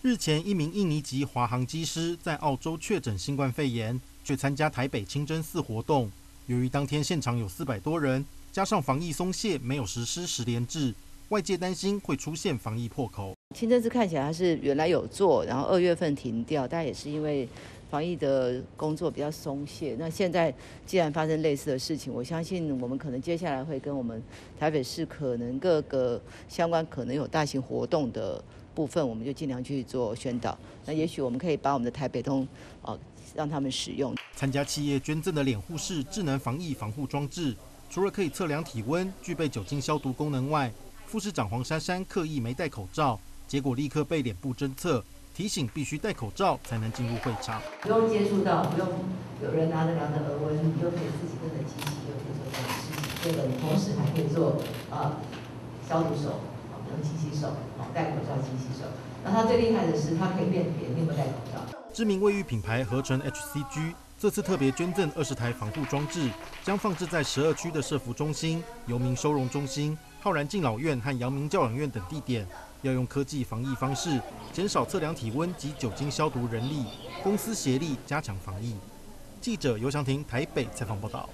日前，一名印尼籍华航机师在澳洲确诊新冠肺炎，却参加台北清真寺活动。由于当天现场有四百多人，加上防疫松懈，没有实施十连制，外界担心会出现防疫破口。清真寺看起来是原来有做，然后二月份停掉，但也是因为防疫的工作比较松懈。那现在既然发生类似的事情，我相信我们可能接下来会跟我们台北市可能各个相关可能有大型活动的。部分我们就尽量去做宣导，那也许我们可以把我们的台北通，呃，让他们使用。参加企业捐赠的脸护式智能防疫防护装置，除了可以测量体温、具备酒精消毒功能外，副市长黄珊珊刻意没戴口罩，结果立刻被脸部侦测，提醒必须戴口罩才能进入会场。不用接触到，不用有人拿着量的额温，你就可以自己跟着机器就可以做这种事情。这个你同时还可以做呃消毒手。用勤洗手，戴口罩勤洗手。那它最厉害的是，它可以辨别你有没有戴口罩。知名卫浴品牌合成 HCG 这次特别捐赠二十台防护装置，将放置在十二区的社服中心、游民收容中心、浩然敬老院和阳明教养院等地点，要用科技防疫方式，减少测量体温及酒精消毒人力，公司协力加强防疫。记者尤祥婷台北采访报道。